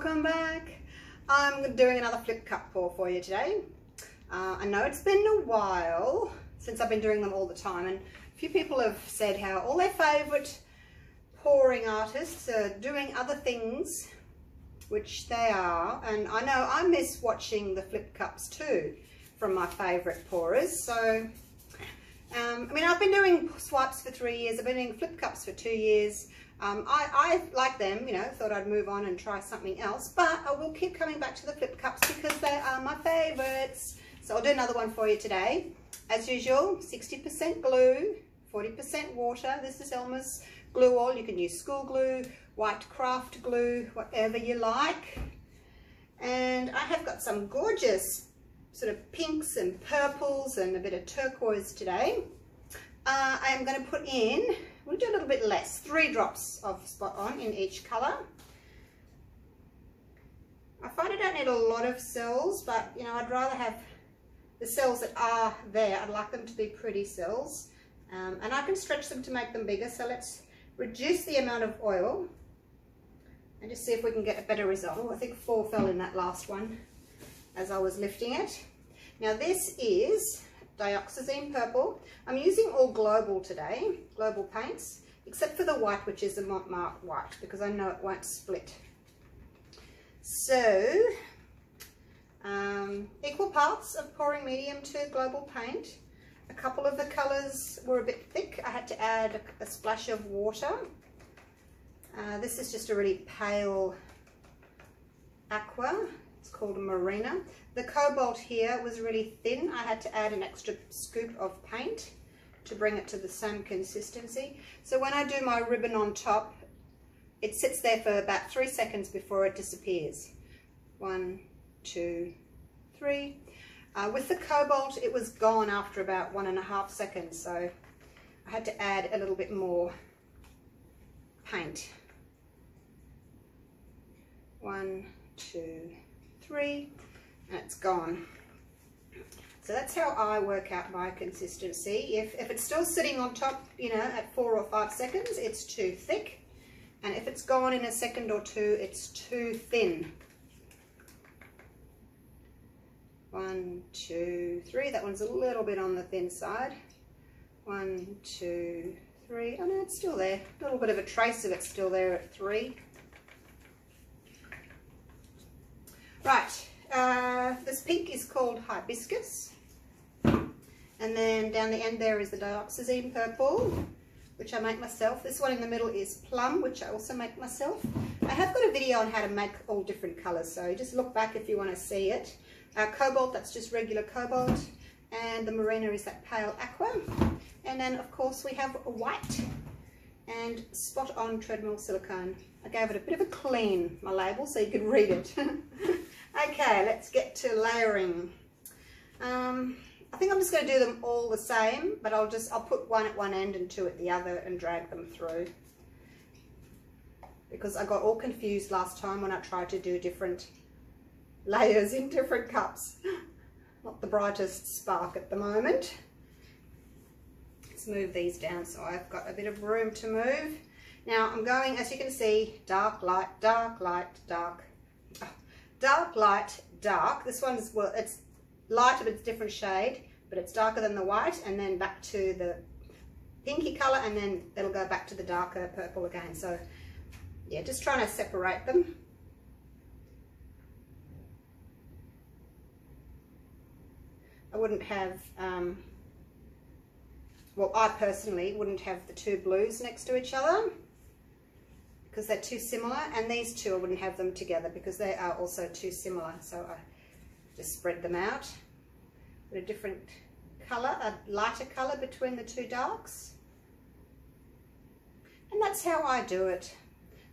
Welcome back. I'm doing another flip cup pour for you today. Uh, I know it's been a while since I've been doing them all the time and a few people have said how all their favourite pouring artists are doing other things, which they are, and I know I miss watching the flip cups too from my favourite pourers, so um, I mean I've been doing swipes for three years, I've been doing flip cups for two years, um, I, I like them, you know, thought I'd move on and try something else, but I will keep coming back to the flip cups because they are my favourites. So I'll do another one for you today. As usual, 60% glue, 40% water. This is Elmer's glue all. You can use school glue, white craft glue, whatever you like. And I have got some gorgeous sort of pinks and purples and a bit of turquoise today. Uh, I am going to put in We'll do a little bit less, three drops of spot on in each colour. I find I don't need a lot of cells, but you know, I'd rather have the cells that are there. I'd like them to be pretty cells. Um, and I can stretch them to make them bigger. So let's reduce the amount of oil and just see if we can get a better result. Oh, I think four fell in that last one as I was lifting it. Now this is dioxazine purple. I'm using all global today, global paints, except for the white, which is the Montmartre white, because I know it won't split. So, um, equal parts of pouring medium to global paint. A couple of the colours were a bit thick. I had to add a, a splash of water. Uh, this is just a really pale aqua. It's called a Marina. The cobalt here was really thin. I had to add an extra scoop of paint to bring it to the same consistency. So when I do my ribbon on top, it sits there for about three seconds before it disappears. One, two, three. Uh, with the cobalt, it was gone after about one and a half seconds, so I had to add a little bit more paint. One, two, three it's gone. So that's how I work out my consistency. If, if it's still sitting on top, you know, at four or five seconds, it's too thick. And if it's gone in a second or two, it's too thin. One, two, three. That one's a little bit on the thin side. One, two, three. Oh no, it's still there. A little bit of a trace of it still there at three. Right, uh, this pink is called hibiscus. And then down the end there is the dioxazine purple, which I make myself. This one in the middle is plum, which I also make myself. I have got a video on how to make all different colours, so just look back if you want to see it. Uh, cobalt, that's just regular cobalt. And the marina is that pale aqua. And then, of course, we have white and spot on treadmill silicone. I gave it a bit of a clean, my label, so you could read it. Okay, let's get to layering. Um, I think I'm just going to do them all the same, but I'll just, I'll put one at one end and two at the other and drag them through. Because I got all confused last time when I tried to do different layers in different cups. Not the brightest spark at the moment. Let's move these down so I've got a bit of room to move. Now I'm going, as you can see, dark, light, dark, light, dark, dark, light, dark. This one's, well, it's lighter, but it's different shade, but it's darker than the white, and then back to the pinky color, and then it'll go back to the darker purple again. So, yeah, just trying to separate them. I wouldn't have, um, well, I personally wouldn't have the two blues next to each other because they're too similar and these two I wouldn't have them together because they are also too similar so I just spread them out. With a different colour, a lighter colour between the two darks. And that's how I do it.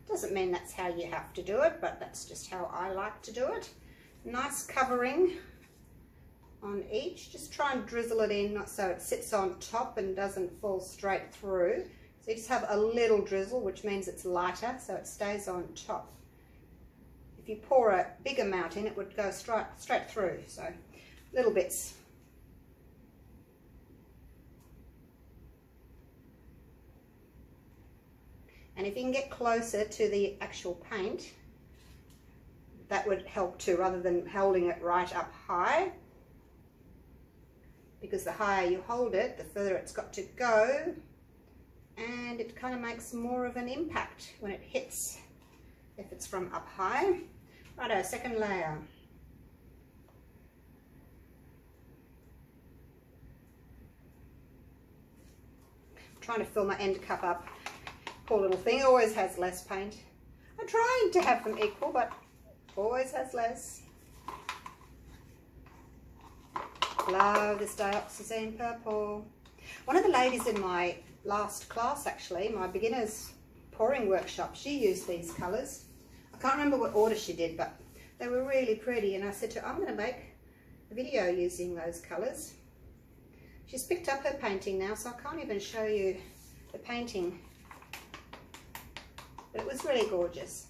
Doesn't mean that's how you have to do it but that's just how I like to do it. Nice covering on each. Just try and drizzle it in not so it sits on top and doesn't fall straight through so you just have a little drizzle, which means it's lighter, so it stays on top. If you pour a big amount in, it would go straight, straight through, so little bits. And if you can get closer to the actual paint, that would help too, rather than holding it right up high. Because the higher you hold it, the further it's got to go. And it kind of makes more of an impact when it hits, if it's from up high. Righto, second layer. trying to fill my end cup up. Poor little thing always has less paint. I'm trying to have them equal, but always has less. Love this dioxazine purple. One of the ladies in my last class, actually, my beginners pouring workshop, she used these colours. I can't remember what order she did, but they were really pretty. And I said to her, I'm going to make a video using those colours. She's picked up her painting now, so I can't even show you the painting. But it was really gorgeous.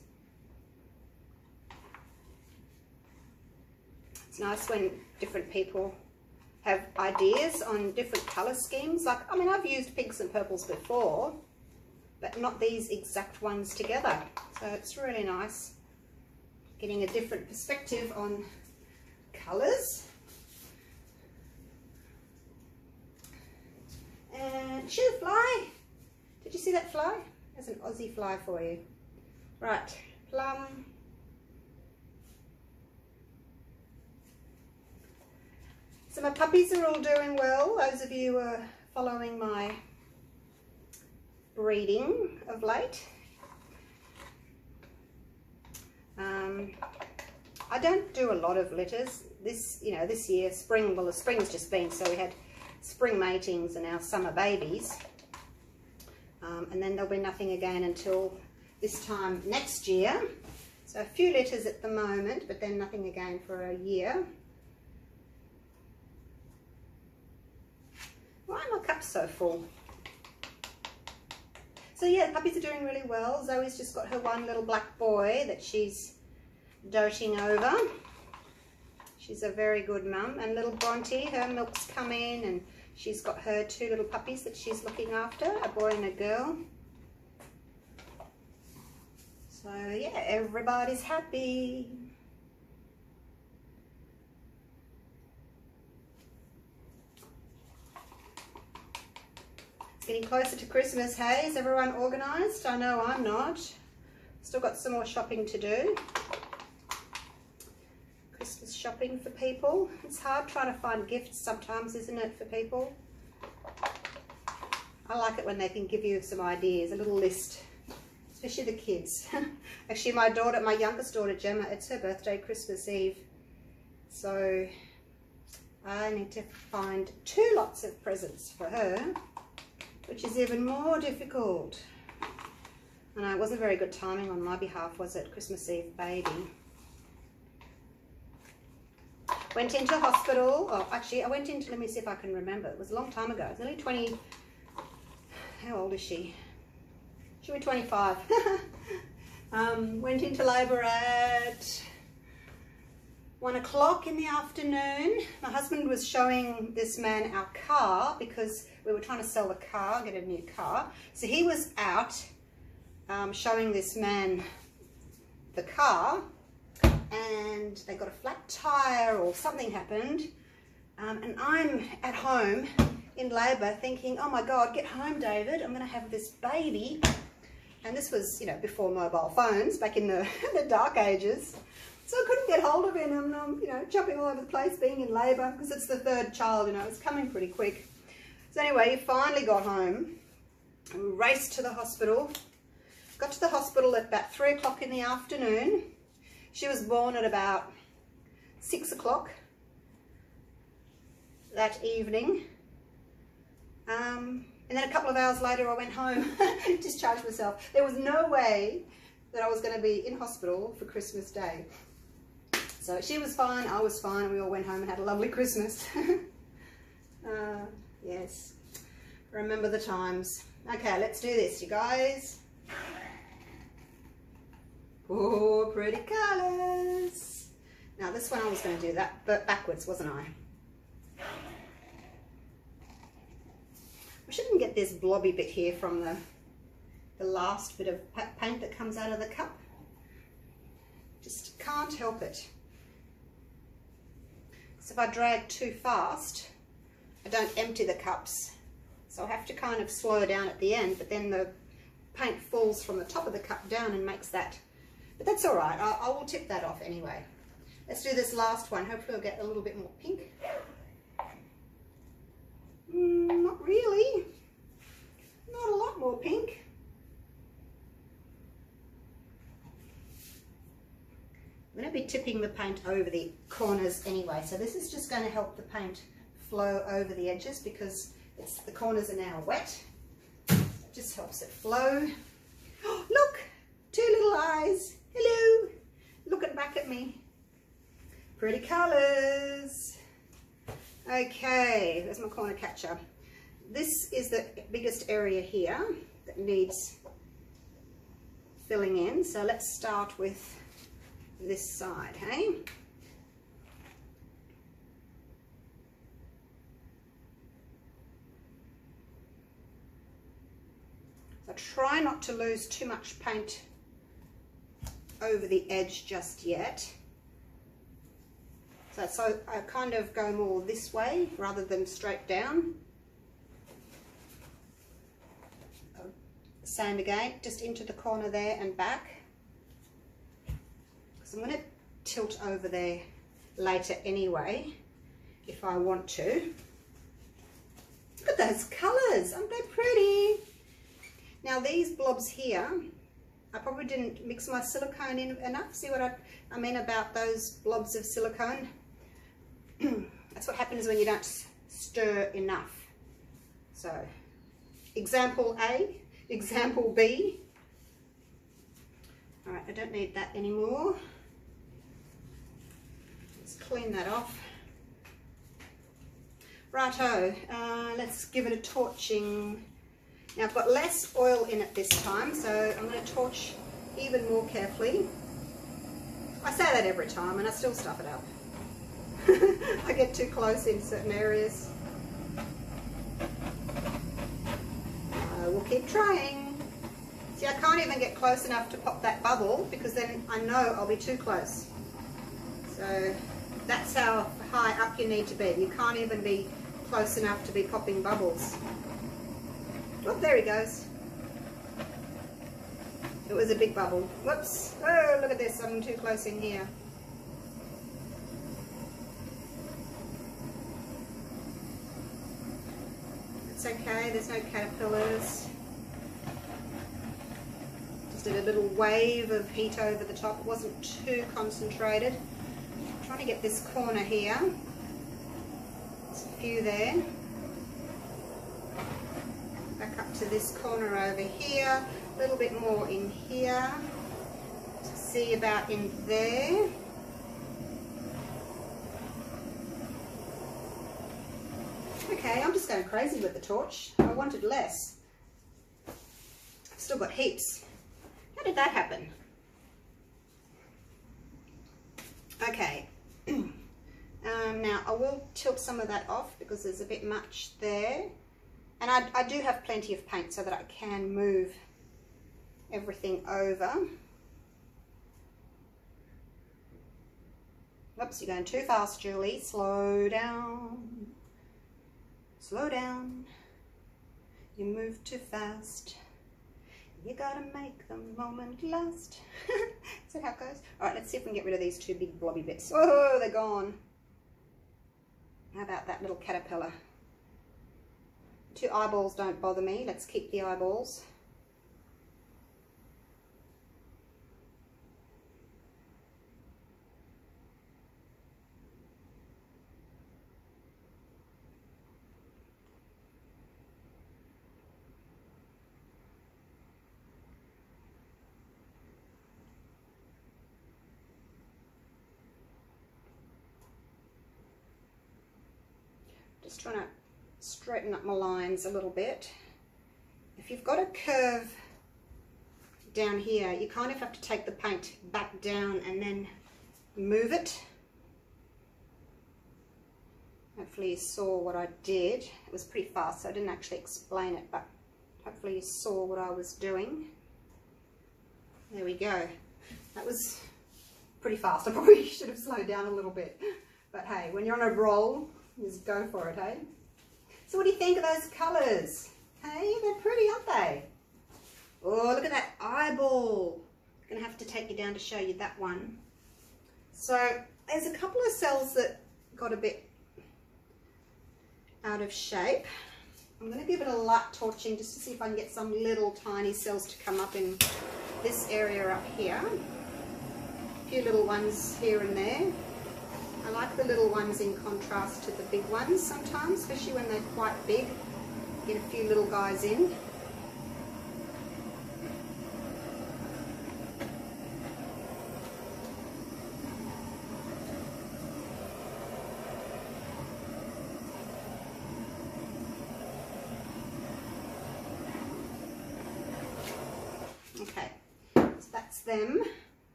It's nice when different people have ideas on different colour schemes. Like, I mean, I've used pinks and purples before, but not these exact ones together. So it's really nice getting a different perspective on colours. And shoo fly. Did you see that fly? There's an Aussie fly for you. Right, plum. So my puppies are all doing well. Those of you who are following my breeding of late. Um, I don't do a lot of litters. This, you know, this year, spring, well the spring's just been, so we had spring matings and our summer babies. Um, and then there'll be nothing again until this time next year. So a few litters at the moment, but then nothing again for a year. Why are my cups so full? So yeah, the puppies are doing really well. Zoe's just got her one little black boy that she's doting over. She's a very good mum. And little Bronte, her milk's come in and she's got her two little puppies that she's looking after, a boy and a girl. So yeah, everybody's happy. Getting closer to Christmas, hey? Is everyone organised? I know I'm not. Still got some more shopping to do Christmas shopping for people. It's hard trying to find gifts sometimes, isn't it, for people? I like it when they can give you some ideas, a little list, especially the kids. Actually, my daughter, my youngest daughter, Gemma, it's her birthday, Christmas Eve. So I need to find two lots of presents for her, which is even more difficult. And it wasn't very good timing on my behalf, was it? Christmas Eve baby. Went into hospital. Oh, actually, I went into, let me see if I can remember. It was a long time ago. It's only 20, how old is she? She was 25. um, went into labour at one o'clock in the afternoon. My husband was showing this man our car because we were trying to sell the car, get a new car. So he was out um, showing this man the car and they got a flat tire or something happened. Um, and I'm at home in labour thinking, oh my God, get home, David. I'm going to have this baby. And this was, you know, before mobile phones, back in the, the dark ages. So I couldn't get hold of him. and I'm, you know, jumping all over the place, being in labour, because it's the third child, you know, it's coming pretty quick. So anyway, he finally got home. We raced to the hospital. Got to the hospital at about three o'clock in the afternoon. She was born at about six o'clock that evening. Um, and then a couple of hours later, I went home, discharged myself. There was no way that I was going to be in hospital for Christmas Day. So she was fine, I was fine, we all went home and had a lovely Christmas. uh, yes, remember the times. Okay, let's do this, you guys. Oh, pretty colours. Now this one I was going to do that, but backwards, wasn't I? I shouldn't get this blobby bit here from the the last bit of paint that comes out of the cup. Just can't help it. So if I drag too fast, I don't empty the cups. So I have to kind of slow down at the end, but then the paint falls from the top of the cup down and makes that. But that's all right, I, I will tip that off anyway. Let's do this last one. Hopefully I'll get a little bit more pink. Mm, not really. Not a lot more pink. I'm going to be tipping the paint over the corners anyway. So this is just going to help the paint flow over the edges because the corners are now wet. It just helps it flow. Oh, look, two little eyes. Hello, looking back at me. Pretty colours. Okay, there's my corner catcher. This is the biggest area here that needs filling in. So let's start with this side, hey? So try not to lose too much paint over the edge just yet. So, so I kind of go more this way rather than straight down. Same again, just into the corner there and back. I'm going to tilt over there later anyway, if I want to. Look at those colours, aren't they pretty? Now these blobs here, I probably didn't mix my silicone in enough. See what I, I mean about those blobs of silicone? That's what happens when you don't stir enough. So, example A, example B. All right, I don't need that anymore. Clean that off. Righto, uh, let's give it a torching. Now I've got less oil in it this time, so I'm going to torch even more carefully. I say that every time and I still stuff it up. I get too close in certain areas. Uh, we'll keep trying. See, I can't even get close enough to pop that bubble because then I know I'll be too close. So that's how high up you need to be. You can't even be close enough to be popping bubbles. Oh, there he goes. It was a big bubble. Whoops. Oh, look at this. I'm too close in here. It's okay. There's no caterpillars. Just did a little wave of heat over the top. It wasn't too concentrated. Trying to get this corner here. There's a few there back up to this corner over here, a little bit more in here, see about in there. Okay, I'm just going crazy with the torch. I wanted less. I've still got heaps. How did that happen? Okay. um, now I will tilt some of that off because there's a bit much there. And I, I do have plenty of paint so that I can move everything over. Oops, you're going too fast, Julie. Slow down. Slow down. You move too fast. You gotta make the moment last. Is that how it goes? All right, let's see if we can get rid of these two big blobby bits. Oh, they're gone. How about that little caterpillar? Two eyeballs don't bother me. Let's keep the eyeballs. Just trying to straighten up my lines a little bit. If you've got a curve down here, you kind of have to take the paint back down and then move it. Hopefully you saw what I did. It was pretty fast, so I didn't actually explain it, but hopefully you saw what I was doing. There we go. That was pretty fast. I probably should have slowed down a little bit. But hey, when you're on a roll, just go for it, hey? So what do you think of those colours? Hey, they're pretty, aren't they? Oh, look at that eyeball. I'm going to have to take you down to show you that one. So there's a couple of cells that got a bit out of shape. I'm going to give it a light torching just to see if I can get some little tiny cells to come up in this area up here. A few little ones here and there. I like the little ones in contrast to the big ones sometimes, especially when they're quite big. Get a few little guys in. Okay, so that's them.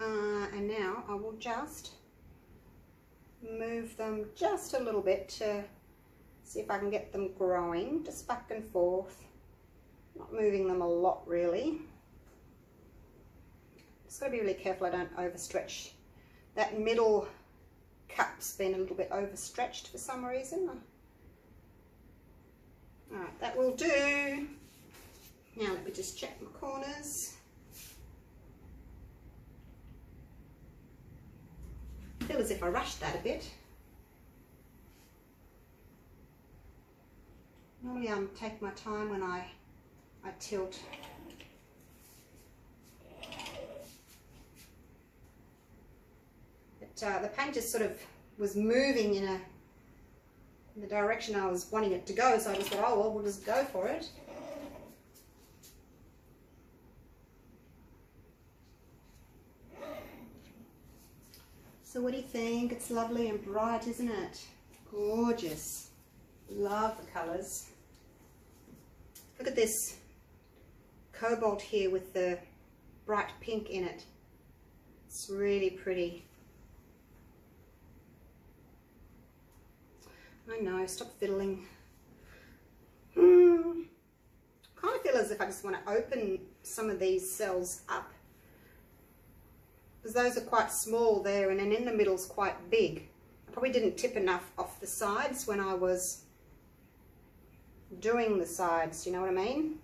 Uh, and now I will just move them just a little bit to see if I can get them growing, just back and forth. Not moving them a lot really. Just got to be really careful I don't overstretch. That middle cup's been a little bit overstretched for some reason. Alright, that will do. Now let me just check my corners. I feel as if I rushed that a bit. Normally I um, take my time when I, I tilt. But uh, the paint just sort of was moving in a in the direction I was wanting it to go, so I just thought, oh well, we'll just go for it. So what do you think? It's lovely and bright, isn't it? Gorgeous. Love the colours. Look at this cobalt here with the bright pink in it. It's really pretty. I know, stop fiddling. Hmm. kind of feel as if I just want to open some of these cells up because those are quite small there and then in the middle's quite big. I probably didn't tip enough off the sides when I was doing the sides, you know what I mean?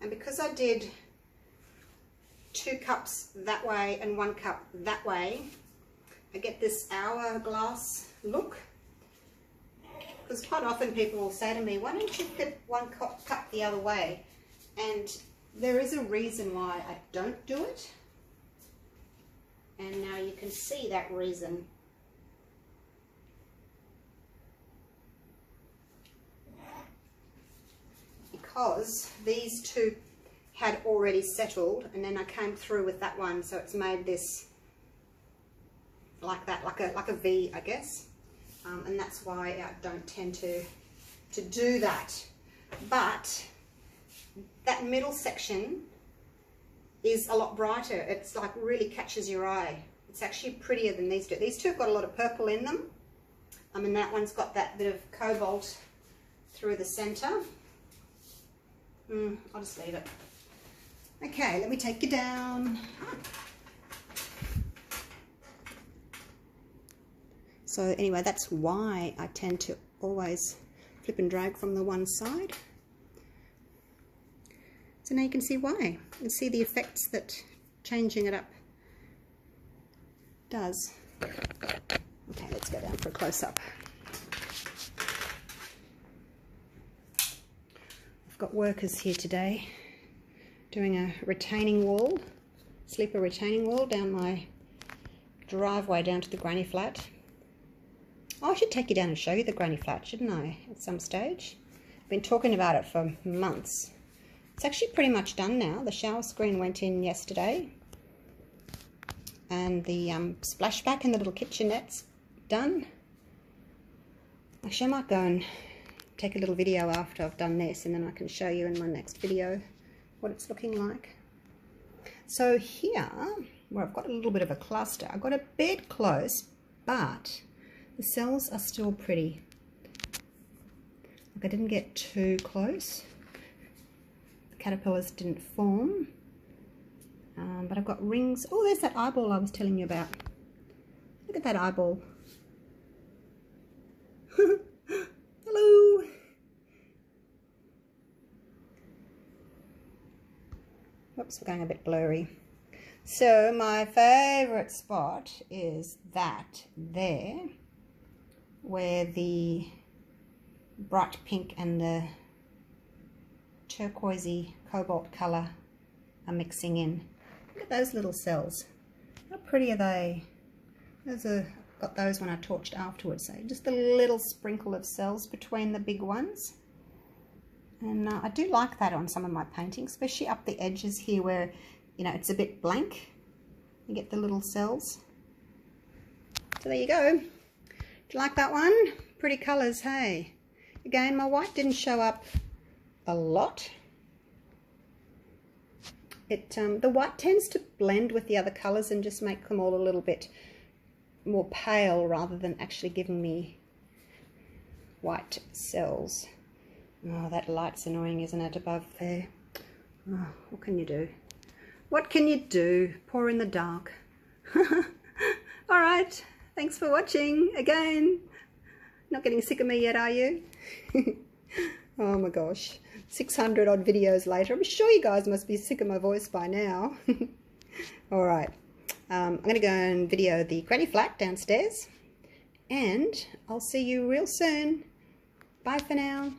And because I did two cups that way and one cup that way, I get this hourglass look. Because quite often people will say to me, why don't you put one cup, cup the other way? And there is a reason why I don't do it. And now you can see that reason. Because these two had already settled and then I came through with that one so it's made this like that like a like a V I guess. Um, and that's why I don't tend to to do that. But that middle section is a lot brighter. It's like really catches your eye. It's actually prettier than these two. These two have got a lot of purple in them. I mean that one's got that bit of cobalt through the center. Mm, I'll just leave it Okay, let me take you down. So anyway, that's why I tend to always flip and drag from the one side. So now you can see why, and see the effects that changing it up does. Okay, let's go down for a close-up. I've got workers here today doing a retaining wall, sleeper retaining wall down my driveway down to the granny flat. Oh, I should take you down and show you the granny flat, shouldn't I, at some stage? I've been talking about it for months. It's actually pretty much done now. The shower screen went in yesterday. And the um, splashback and the little kitchenette's done. Actually, I might go and take a little video after I've done this and then I can show you in my next video what it's looking like. So here, where I've got a little bit of a cluster, I've got a bit close, but the cells are still pretty. Like I didn't get too close. The caterpillars didn't form. Um, but I've got rings. Oh, there's that eyeball I was telling you about. Look at that eyeball. Hello. Whoops, we're going a bit blurry. So my favourite spot is that there, where the bright pink and the turquoisey cobalt colour are mixing in. Look at those little cells. How pretty are they? Those are, got those when I torched afterwards. So just a little sprinkle of cells between the big ones. And uh, I do like that on some of my paintings, especially up the edges here where, you know, it's a bit blank. You get the little cells. So there you go. Do you like that one? Pretty colours, hey? Again, my white didn't show up a lot. It um, The white tends to blend with the other colours and just make them all a little bit more pale rather than actually giving me white cells. Oh, that light's annoying, isn't it, above there? Oh, what can you do? What can you do? Pour in the dark. All right, thanks for watching again. Not getting sick of me yet, are you? oh my gosh, 600 odd videos later. I'm sure you guys must be sick of my voice by now. All right, um, I'm going to go and video the granny flat downstairs. And I'll see you real soon. Bye for now.